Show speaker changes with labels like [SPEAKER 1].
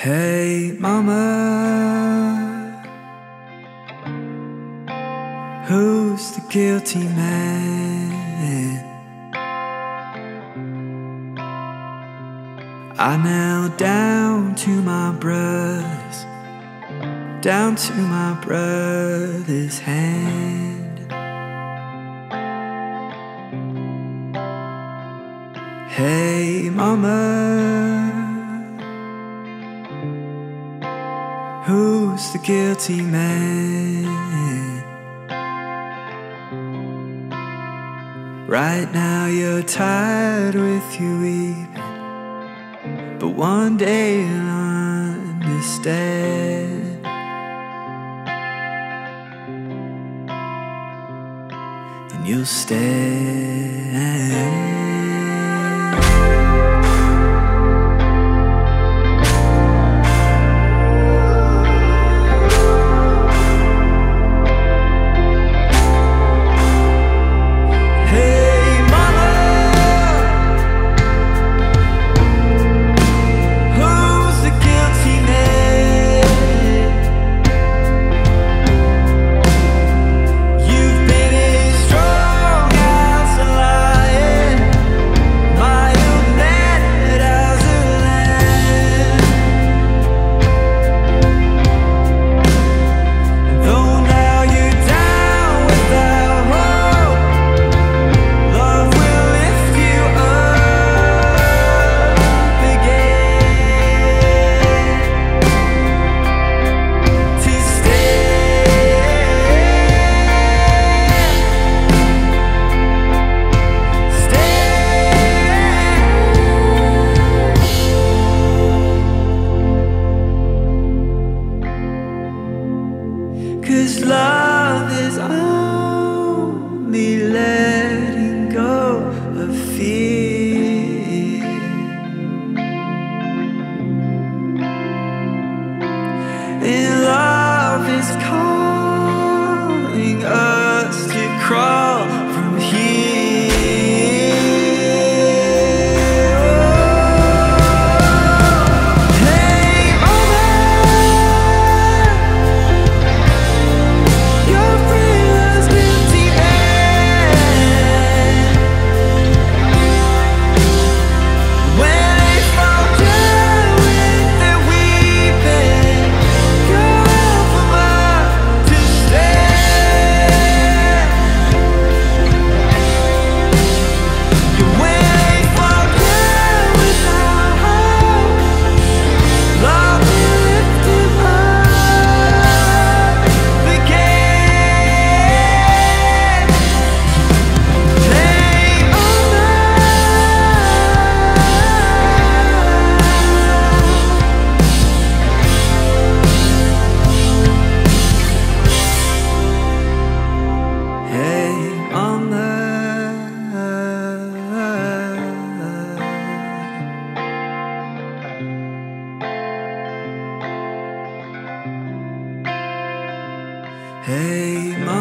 [SPEAKER 1] Hey, mama, who's the guilty man? I knelt down to my brothers, down to my brother's hand. Hey, mama. Who's the guilty man? Right now you're tired with your weeping, but one day you'll understand. And you'll stand. Cause love is only letting go of fear. And love is calling us to cross Hey, my